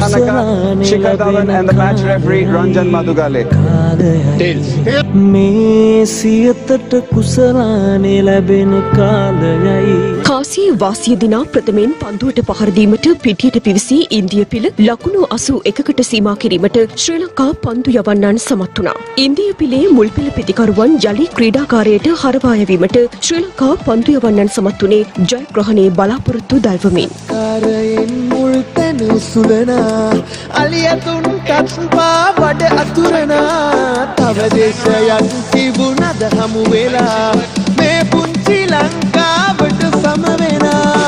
Tanaka, Shikhar Dhawan and the match referee Ranjan Madugale. කාලයයි කාසිය වාසිය දිනා ප්‍රථමයෙන් පන්දුවට පහරදීමට පිටියට පිවිසී ඉන්දිය පිළ ලකුණු අසු එකකට සීමා කිරීමට ශ්‍රී ලංකා පන්දු යවන්නන් සමත් වුණා. ඉන්දිය පිළේ මුල්පෙළ පිතිකරුවන් යළි ක්‍රීඩාකාරයට හරවායවීමට ශ්‍රී ලංකා පන්දු යවන්නන් සමත් වුණේ ජයග්‍රහණයේ බලාපොරොත්තු දල්වමින්. කාරයෙන් මුල් තැන උසුලනා අලියතුන් කත්පා වඩ අතුරනා. තව දේශයක් තිබුණද හමු වෙලා. මේ පුංචි ලංකාවට සමවෙනා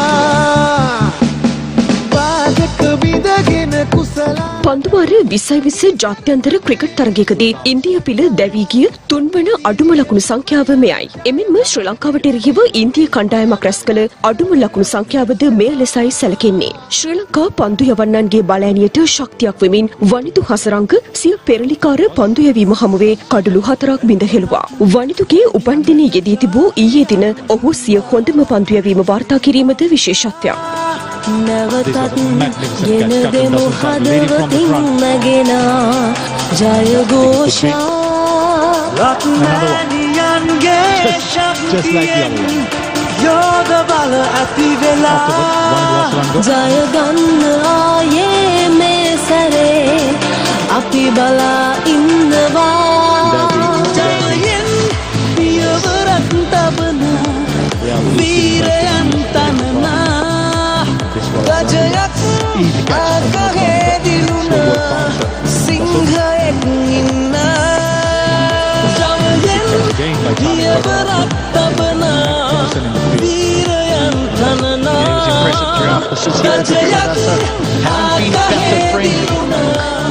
කුසලා පන්දුවාර විසයි විස ජාත්‍යන්තර ක්‍රිකට් තරගයකදී ඉන්දිය පිළ දැවී ගිය තුන්වන අඩුම ලකුණු සංඛ්‍යාව මෙයයි. එමෙන්ම ශ්‍රී ලංකාවට එරෙහිව ඉන්දිය කණ්ඩායමක් රැස් කළ අඩුම ලකුණු සංඛ්‍යාවද මෙය ලෙසයි සැලකෙන්නේ. ශ්‍රී ලංකා පන්දු යවන්නන්ගේ බලෑනියට ශක්තියක් වෙමින් වනිතු හසරංග සිය පෙරලිකාර පන්දු යැවීම හමුවේ කඩලු හතරක් බිඳ හෙළුවා. වනිතුගේ උපන්දිනයේ යෙදී තිබූ ඊයේ දින ඔහු සිය හොඳම පන්දු යැවීම වාර්තා කිරීමද විශේෂත්වයක්. නැවතත් ගෙන දෙමු හදවතින් නැගෙනා ජයഘോഷා රත්නෑනියන්ගේ ශක්තියෙන් යෝධ බල ඇති වෙලා ජයගන්න ආයේ මේ සැරේ අපි බලා ඉන්නවා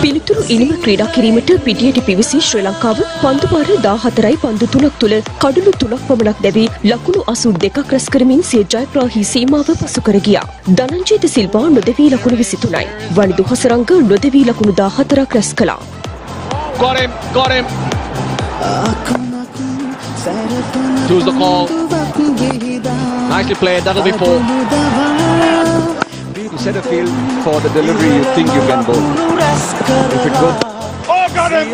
පිළිතුරු ඉනිම ක්‍රීඩා කිරීමට පිටියට පිවිසි ශ්‍රී ලංකාව පන්දුපාර දාහතරයි පන්දු තුනක් තුළ කඩුළු තුනක් පමණක් දැවී ලකුණු අසු දෙකක් රැස් කරමින් සිය ජයග්‍රාහී සීමාව පසු කර ගියා. ධනංජිත සිල්වා නොදවී ලකුණු විසිතුනයි. වනිදු හසරංග නොදවී ලකුණු දාහතරක් රැස් කළා. Got him, got him. Choose the call. Nicely played, that'll be four. To set a field for the delivery, you think you can go. If it goes... Oh, got him!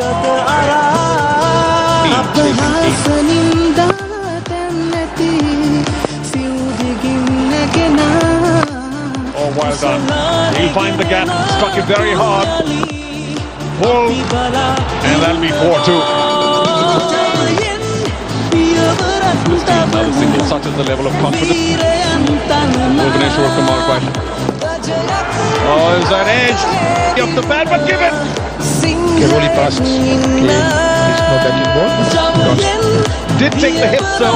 Oh, well done. He'll find the gap, struck it very hard. Pull, and that'll be 4-2. This team now the single touches the level of confidence. Bhubaneswar Kumar question. Oh, is that edge? Off the bat, but give it! Keroli passed clean. It's no backing ball. Did take the hit, so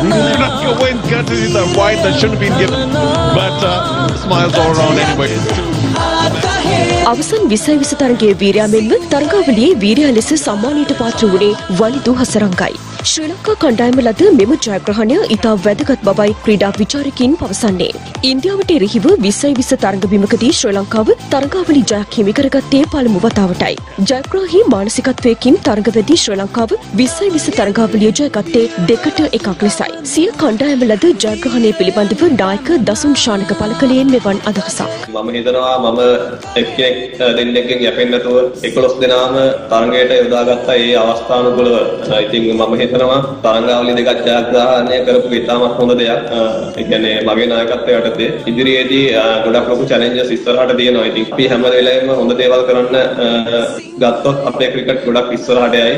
Sri Lanka win courtesy the wide that shouldn't have been given. But uh, smiles all around anyway. අවසන් විසයි විස තරගේ වීරයා මෙන්ම තරගාවලියේ වීරයා ලෙස සම්මානයට පාත්‍ර වුණේ වනිදු හසරංගයි. ශ්‍රී ලංකා කණ්ඩායම ලද මෙම ජයග්‍රහණය ඉතා වැදගත් බවයි ක්‍රීඩා විචාරකින් පවසන්නේ. ඉන්දියාවට එරෙහිව විසයි විස තරගබිමකදී ශ්‍රී ලංකාව තරගාවලි ජයක් හිමි කරගත්තේ පළමු වතාවටයි. ජයග්‍රාහී මානසිකත්වයකින් තරගවැදී ශ්‍රී ලංකාව විසයි විස තරගාවලිය ජයගත්තේ දෙකට එකක් ලෙසයි. සිය කණ්ඩායම ලද ජයග්‍රහණය පිළිබඳව නායක දසුන් ශානක පළ කළයෙන් මෙවන් අදහසක්. මම හිතනවා මම එක්කෙනෙක් දෙන්නෙක්ගෙන් යැපෙන්නේ නැතුව 11 දෙනාම තරඟයට යොදාගත්තා ඒ අවස්ථානුකූලව. ඉතින් මම හිතනවා තරඟාවලි දෙකක් ජයග්‍රහණය කරපු ඉතාමත් හොඳ දෙයක්. ඒ කියන්නේ මගේ නායකත්වය යටතේ ඉදිරියේදී ගොඩක් ලොකු චැලෙන්ජස් ඉස්සරහට තියෙනවා. ඉතින් අපි හැම වෙලාවෙම හොඳ දේවල් කරන්න ගත්තොත් අපේ ක්‍රිකට් ගොඩක් ඉස්සරහට යයි.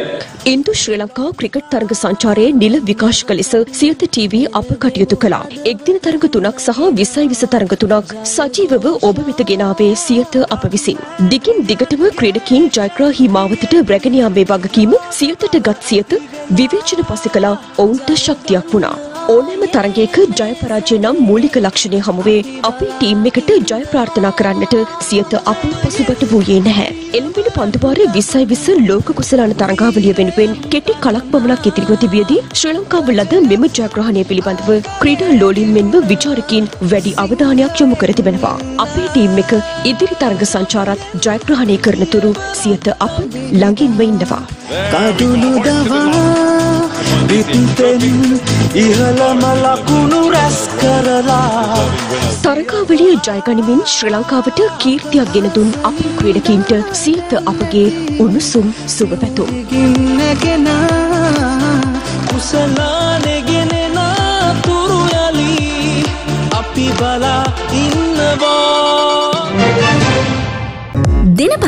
ඉන්දු ශ්‍රී ලංකා ක්‍රිකට් තරග සංචාරයේ නිල විකාශක ලෙස සියත ටීවී අප කටයුතු කළා. එක්දින තරග තුනක් සහ විසයි විස තරග තුනක් සජීවව ඔබ වෙත ගෙනාවේ සියත අප විසින්. දිගින් දිගටම ක්‍රීඩකින් ජයග්‍රාහී මාවතට රැගෙන යාමේ වගකීම සියතට ගත් සියත විවේචන පස කළා ඔවුන්ට ශක්තියක් වුණා. ඕනෑම තරගයක ජය පරාජය නම් මූලික ලක්ෂණය හමුවේ අපේ ටීම් එකට ජය ප්‍රාර්ථනා කරන්නට සියත අප පසුබට වූයේ නැහැ. එළඹෙන පන්දුවාරය විස්සයි විස ලෝක කුසලාන තරගාවලිය වෙනුවෙන් කෙටි කලක් පමණක් ඉතිරිව තිබියදී ශ්‍රී ලංකාව ලද මෙම ජයග්‍රහණය පිළිබඳව ක්‍රීඩා ලෝලින් මෙන්ම විචාරකින් වැඩි අවධානයක් යොමු කර තිබෙනවා. අපේ ටීම් එක ඉදිරි තරග සංචාරත් ජයග්‍රහණය කරන තුරු සියත අප ළඟින්ම ඉන්නවා. කඩුළු දවා පිත්තෙන් ඉහළම ලකුණු රැස් කරලා. තරගාවලිය ජයගනිමින් ශ්‍රී ලංකාවට කීර්තියක් ගෙන දුන් අපේ ක්‍රීඩකීන්ට සියත අපගේ උණුසුම් සුබ පැතුම්. ගින්නගෙන කුසලානෙගෙනෙන තුරු යලි අපි බලා ඉන්නවා